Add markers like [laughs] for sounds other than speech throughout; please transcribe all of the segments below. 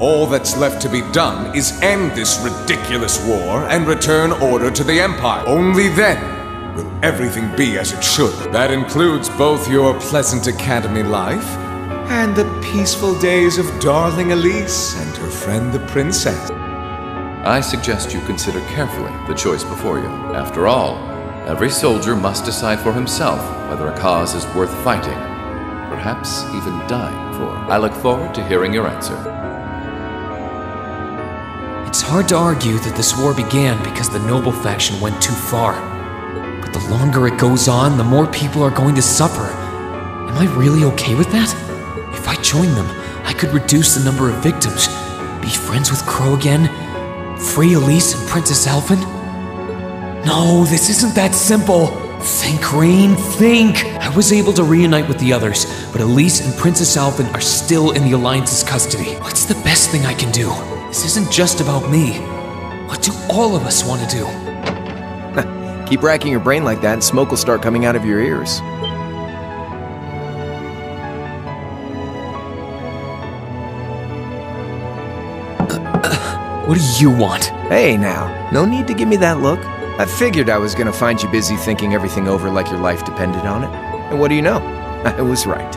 All that's left to be done is end this ridiculous war and return order to the Empire. Only then will everything be as it should. That includes both your pleasant academy life and the peaceful days of darling Elise and her friend the princess. I suggest you consider carefully the choice before you. After all, every soldier must decide for himself whether a cause is worth fighting, perhaps even dying for. I look forward to hearing your answer. It's hard to argue that this war began because the noble faction went too far. But the longer it goes on, the more people are going to suffer. Am I really okay with that? If I join them, I could reduce the number of victims, be friends with Crow again, free Elise and Princess Alfin. No, this isn't that simple. Think, Rean, think! I was able to reunite with the others, but Elise and Princess Alfin are still in the Alliance's custody. What's the best thing I can do? This isn't just about me. What do all of us want to do? [laughs] Keep racking your brain like that, and smoke will start coming out of your ears. What do you want? Hey now, no need to give me that look. I figured I was gonna find you busy thinking everything over like your life depended on it. And what do you know? [laughs] I was right.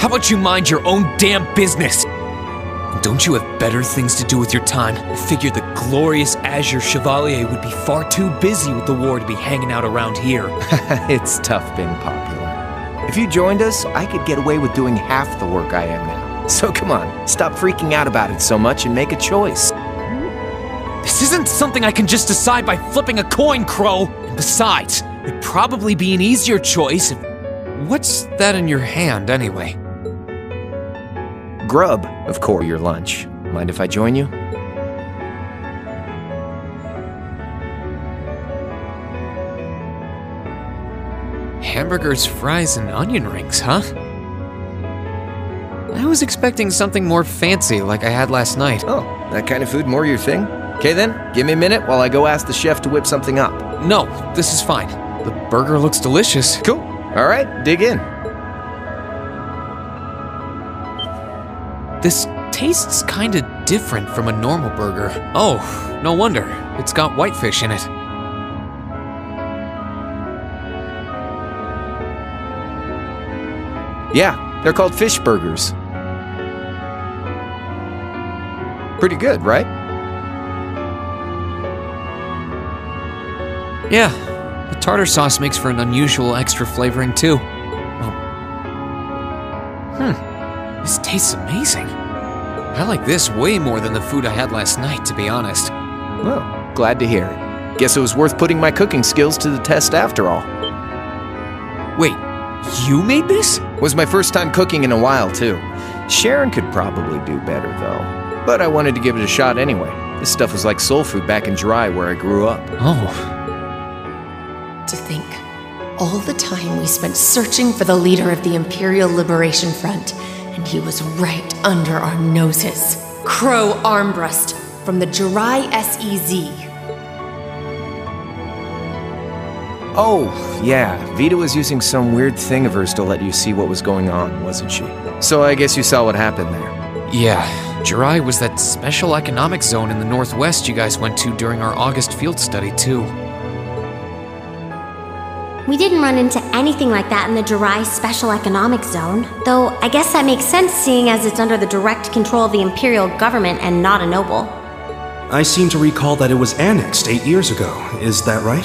How about you mind your own damn business? Don't you have better things to do with your time? I figured the glorious Azure Chevalier would be far too busy with the war to be hanging out around here. [laughs] it's tough being popular. If you joined us, I could get away with doing half the work I am now. So come on, stop freaking out about it so much and make a choice. This isn't something I can just decide by flipping a coin, Crow. And besides, it'd probably be an easier choice if. What's that in your hand, anyway? Grub, of course, your lunch. Mind if I join you? Hamburgers, fries, and onion rings, huh? I was expecting something more fancy like I had last night. Oh, that kind of food more your thing? Okay then, give me a minute while I go ask the chef to whip something up. No, this is fine. The burger looks delicious. Cool. All right, dig in. This tastes kinda different from a normal burger. Oh, no wonder. It's got whitefish in it. Yeah, they're called fish burgers. Pretty good, right? Yeah, the tartar sauce makes for an unusual extra flavoring too. Oh. Hmm, this tastes amazing. I like this way more than the food I had last night, to be honest. Well, glad to hear it. Guess it was worth putting my cooking skills to the test after all. Wait, you made this? Was my first time cooking in a while, too. Sharon could probably do better, though. But I wanted to give it a shot anyway. This stuff was like soul food back in Dry, where I grew up. Oh, To think, all the time we spent searching for the leader of the Imperial Liberation Front, and he was right under our noses. Crow Armbrust from the Jurai SEZ. Oh, yeah. Vita was using some weird thing of hers to let you see what was going on, wasn't she? So I guess you saw what happened there. yeah. Jurai was that special economic zone in the northwest you guys went to during our August field study, too. We didn't run into anything like that in the Jurai Special Economic Zone, though I guess that makes sense seeing as it's under the direct control of the Imperial government and not a noble. I seem to recall that it was annexed eight years ago. Is that right?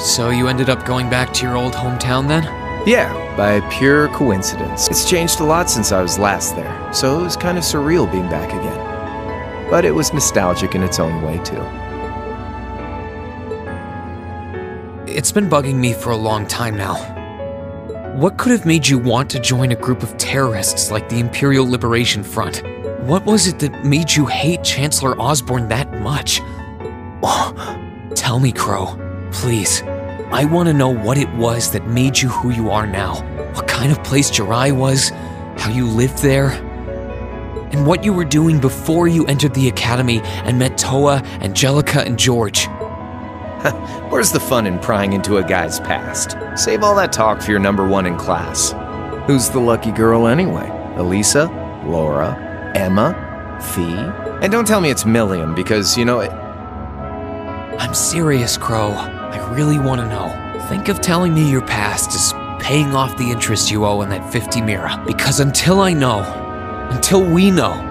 So you ended up going back to your old hometown then? Yeah, by pure coincidence. It's changed a lot since I was last there, so it was kind of surreal being back again. But it was nostalgic in its own way, too. It's been bugging me for a long time now. What could have made you want to join a group of terrorists like the Imperial Liberation Front? What was it that made you hate Chancellor Osborne that much? [gasps] Tell me, Crow, please. I want to know what it was that made you who you are now. What kind of place Jurai was, how you lived there, and what you were doing before you entered the academy and met Towa, Angelica, and George. Where's the fun in prying into a guy's past? Save all that talk for your number one in class. Who's the lucky girl anyway? Alisa? Laura? Emma? Fie? And don't tell me it's Millium, because, you know, it, I'm serious, Crow. I really want to know. Think of telling me your past is paying off the interest you owe in that 50 Mira. Because until I know, until we know,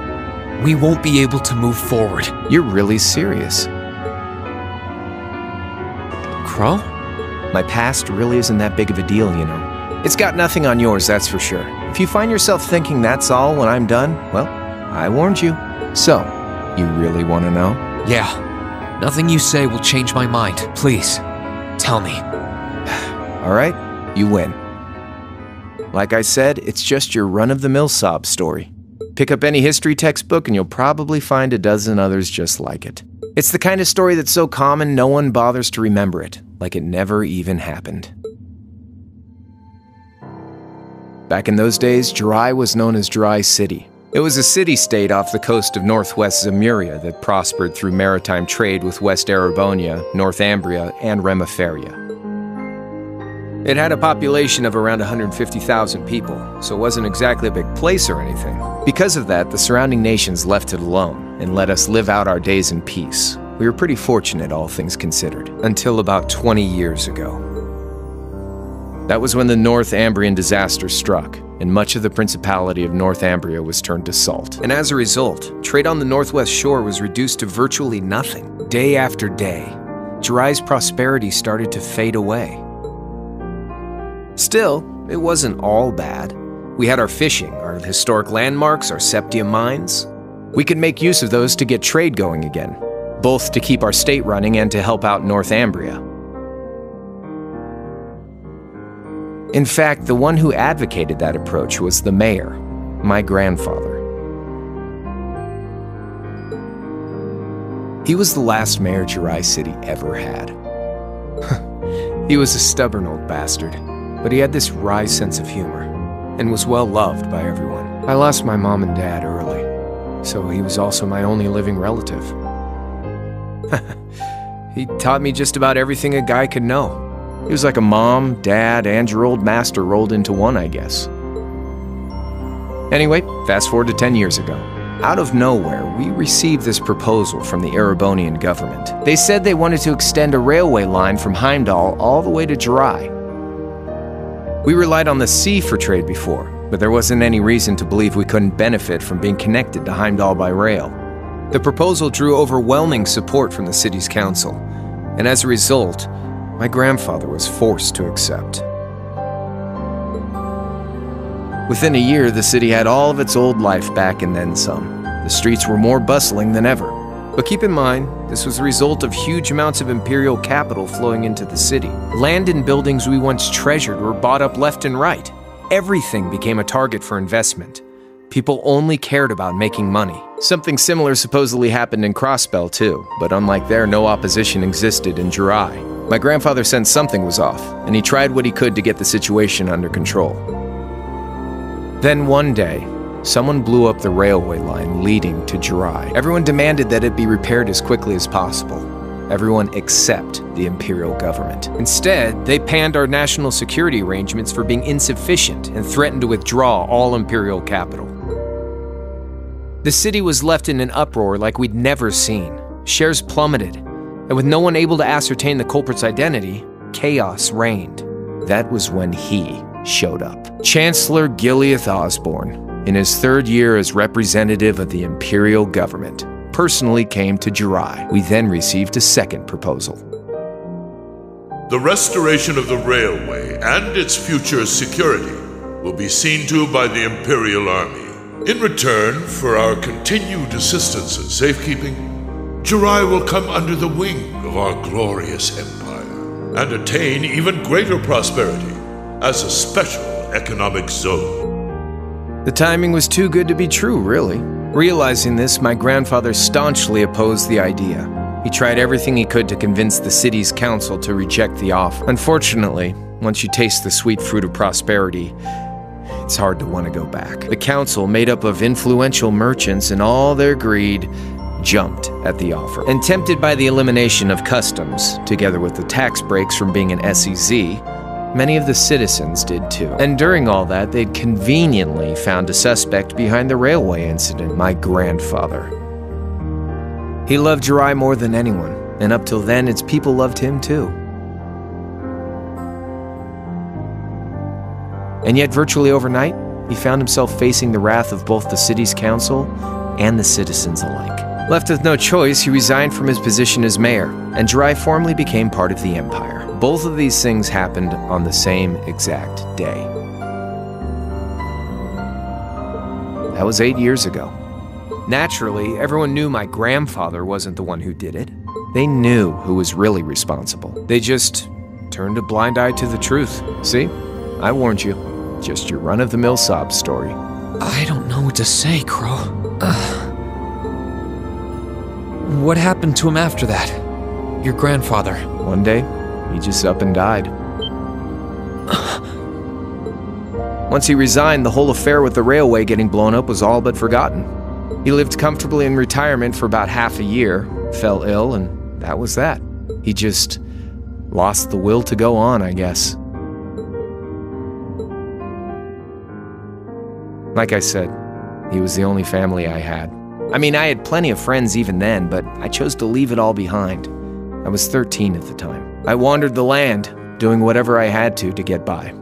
we won't be able to move forward. you're really serious. Crow? My past really isn't that big of a deal, you know. It's got nothing on yours, that's for sure. If you find yourself thinking that's all when I'm done, well, I warned you. So, you really want to know? Yeah. Nothing you say will change my mind. Please, tell me. [sighs] All right, you win. Like I said, it's just your run of the mill sob story. Pick up any history textbook and you'll probably find a dozen others just like it. It's the kind of story that's so common no one bothers to remember it, like it never even happened. Back in those days, Jurai was known as Jurai City. It was a city state off the coast of northwest Zemuria that prospered through maritime trade with West Erebonia, North Ambria, and Remiferia. It had a population of around 150,000 people, so it wasn't exactly a big place or anything. Because of that, the surrounding nations left it alone and let us live out our days in peace. We were pretty fortunate, all things considered, until about 20 years ago. That was when the North Ambrian disaster struck, and much of the Principality of North Ambria was turned to salt. And as a result, trade on the northwest shore was reduced to virtually nothing. Day after day, Jurai's prosperity started to fade away. Still, it wasn't all bad. We had our fishing, our historic landmarks, our sepith mines. We could make use of those to get trade going again, both to keep our state running and to help out North Ambria. In fact, the one who advocated that approach was the mayor, my grandfather. He was the last mayor Jurai City ever had. [laughs] he was a stubborn old bastard, but he had this wry sense of humor and was well loved by everyone. I lost my mom and dad early, so he was also my only living relative. [laughs] he taught me just about everything a guy could know. He was like a mom, dad, and your old master rolled into one, I guess. Anyway, fast forward to 10 years ago. Out of nowhere, we received this proposal from the Erebonian government. They said they wanted to extend a railway line from Heimdall all the way to Jurai. We relied on the sea for trade before, but there wasn't any reason to believe we couldn't benefit from being connected to Heimdall by rail. The proposal drew overwhelming support from the city's council, and as a result, my grandfather was forced to accept. Within a year, the city had all of its old life back and then some. The streets were more bustling than ever. But keep in mind, this was the result of huge amounts of imperial capital flowing into the city. Land and buildings we once treasured were bought up left and right. Everything became a target for investment. People only cared about making money. Something similar supposedly happened in Crossbell too, but unlike there, no opposition existed in Jurai. My grandfather sensed something was off, and he tried what he could to get the situation under control. Then one day, someone blew up the railway line leading to Jurai. Everyone demanded that it be repaired as quickly as possible. Everyone except the imperial government. Instead, they panned our national security arrangements for being insufficient and threatened to withdraw all imperial capital. The city was left in an uproar like we'd never seen. Shares plummeted, and with no one able to ascertain the culprit's identity, chaos reigned. That was when he showed up. Chancellor Giliath Osborne, in his third year as representative of the imperial government, personally came to Jurai. We then received a second proposal. The restoration of the railway and its future security will be seen to by the Imperial Army. In return for our continued assistance in safekeeping, Jurai will come under the wing of our glorious empire and attain even greater prosperity as a special economic zone. The timing was too good to be true, really. Realizing this, my grandfather staunchly opposed the idea. He tried everything he could to convince the city's council to reject the offer. Unfortunately, once you taste the sweet fruit of prosperity, it's hard to want to go back. The council, made up of influential merchants and all their greed, jumped at the offer. And tempted by the elimination of customs, together with the tax breaks from being an SEZ, many of the citizens did too. And during all that, they'd conveniently found a suspect behind the railway incident my grandfather. He loved Jurai more than anyone, and up till then, its people loved him too. And yet, virtually overnight, he found himself facing the wrath of both the city's council and the citizens alike. Left with no choice, he resigned from his position as mayor, and Jurai formally became part of the empire. Both of these things happened on the same exact day. That was eight years ago. Naturally, everyone knew my grandfather wasn't the one who did it. They knew who was really responsible. They just turned a blind eye to the truth. See? I warned you. Just your run of the mill sob story. I don't know what to say, Crow. Ugh. What happened to him after that? Your grandfather. One day, he just up and died. Once he resigned, the whole affair with the railway getting blown up was all but forgotten. He lived comfortably in retirement for about half a year, fell ill, and that was that. He just lost the will to go on, I guess. Like I said, he was the only family I had. I mean, I had plenty of friends even then, but I chose to leave it all behind. I was 13 at the time. I wandered the land, doing whatever I had to to get by.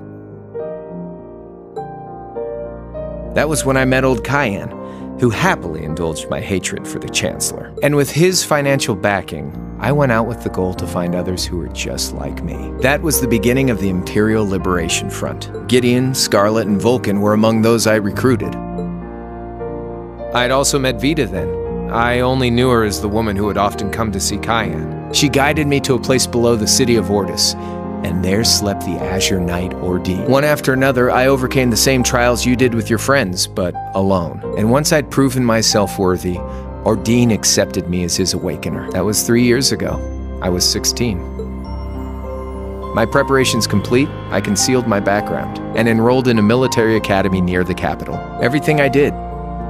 That was when I met old Cayenne, who happily indulged my hatred for the Chancellor. And with his financial backing, I went out with the goal to find others who were just like me. That was the beginning of the Imperial Liberation Front. Gideon, Scarlet, and Vulcan were among those I recruited. I'd also met Vita then. I only knew her as the woman who would often come to see Cayenne. She guided me to a place below the city of Ordis, and there slept the Azure Knight Ordine. One after another, I overcame the same trials you did with your friends, but alone. And once I'd proven myself worthy, Ordine accepted me as his awakener. That was three years ago. I was 16. My preparations complete, I concealed my background and enrolled in a military academy near the capital. Everything I did,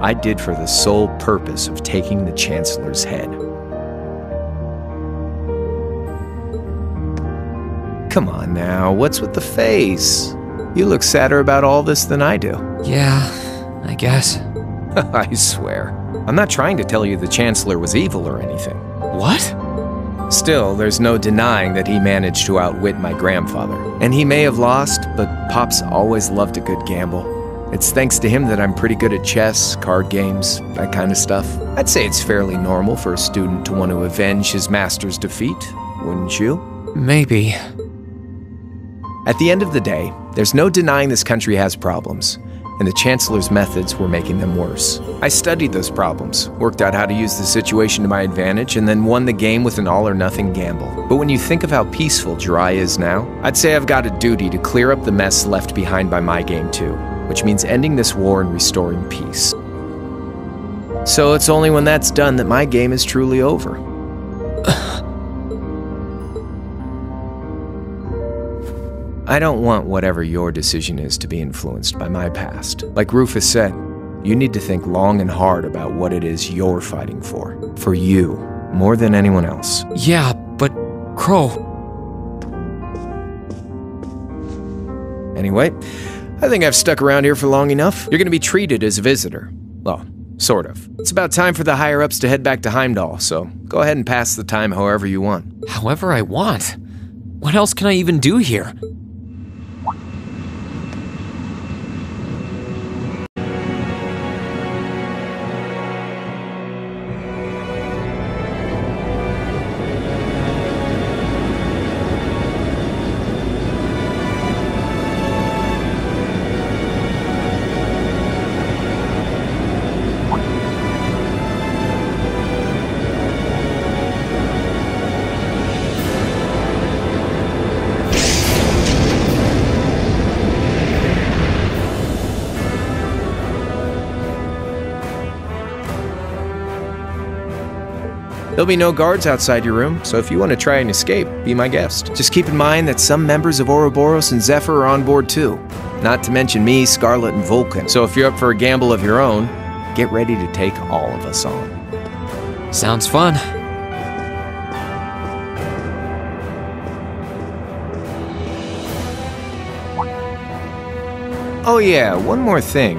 I did for the sole purpose of taking the Chancellor's head. Come on now, what's with the face? You look sadder about all this than I do. Yeah, I guess. [laughs] I swear. I'm not trying to tell you the Chancellor was evil or anything. What? Still, there's no denying that he managed to outwit my grandfather. And he may have lost, but Pop's always loved a good gamble. It's thanks to him that I'm pretty good at chess, card games, that kind of stuff. I'd say it's fairly normal for a student to want to avenge his master's defeat, wouldn't you? Maybe. At the end of the day, there's no denying this country has problems, and the Chancellor's methods were making them worse. I studied those problems, worked out how to use the situation to my advantage, and then won the game with an all or nothing gamble. But when you think of how peaceful Jurai is now, I'd say I've got a duty to clear up the mess left behind by my game too, which means ending this war and restoring peace. So it's only when that's done that my game is truly over. [sighs] I don't want whatever your decision is to be influenced by my past. Like Rufus said, you need to think long and hard about what it is you're fighting for. For you, more than anyone else. Yeah, but Crow. Anyway, I think I've stuck around here for long enough. You're gonna be treated as a visitor. Well, sort of. It's about time for the higher ups to head back to Heimdall, so go ahead and pass the time however you want. However I want. What else can I even do here? There'll be no guards outside your room, so if you want to try and escape, be my guest. Just keep in mind that some members of Ouroboros and Zephyr are on board too. Not to mention me, Scarlet, and Vulcan. So if you're up for a gamble of your own, get ready to take all of us on. Sounds fun. Oh, yeah, one more thing.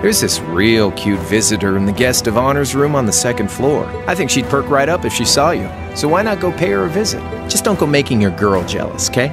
There's this real cute visitor in the guest of honors room on the second floor. I think she'd perk right up if she saw you. So why not go pay her a visit? Just don't go making your girl jealous, okay?